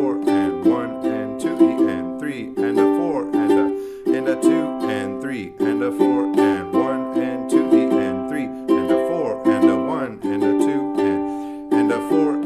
four and one and two and three and a four and a and a two and three and a four and one and two and three and a four and a one and a two and and a four